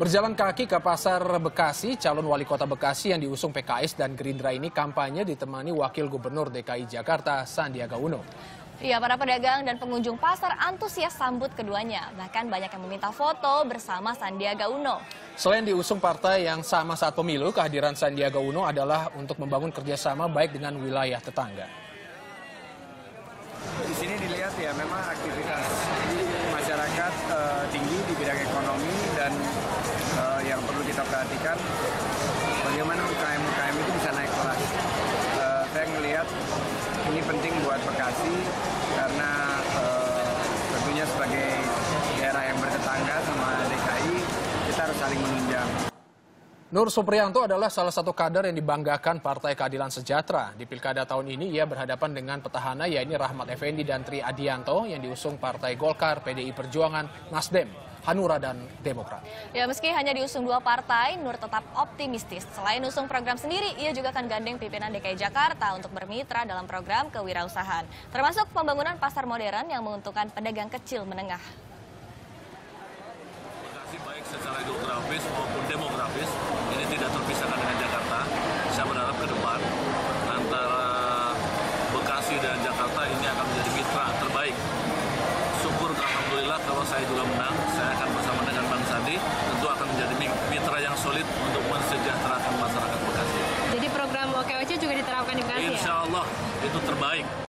Berjalan kaki ke Pasar Bekasi, calon wali kota Bekasi yang diusung PKS dan Gerindra ini kampanye ditemani Wakil Gubernur DKI Jakarta, Sandiaga Uno. Iya, para pedagang dan pengunjung pasar antusias sambut keduanya. Bahkan banyak yang meminta foto bersama Sandiaga Uno. Selain diusung partai yang sama saat pemilu, kehadiran Sandiaga Uno adalah untuk membangun kerjasama baik dengan wilayah tetangga. Di sini dilihat ya memang aktivitas perlu kita perhatikan bagaimana UKM-UKM itu bisa naik kelas. Uh, saya melihat ini penting buat Bekasi karena uh, tentunya sebagai daerah yang bertetangga sama DKI kita harus saling menunjang. Nur Supriyanto adalah salah satu kader yang dibanggakan Partai Keadilan Sejahtera. Di pilkada tahun ini ia berhadapan dengan petahana yaitu Rahmat Effendi dan Tri Adianto yang diusung Partai Golkar, PDI Perjuangan, Nasdem, Hanura, dan Demokrat. Ya, meski hanya diusung dua partai, Nur tetap optimistis. Selain usung program sendiri, ia juga akan gandeng pimpinan DKI Jakarta untuk bermitra dalam program kewirausahaan. Termasuk pembangunan pasar modern yang menguntungkan pedagang kecil menengah. baik secara geografis maupun demografis akan ya? Insya Allah itu terbaik.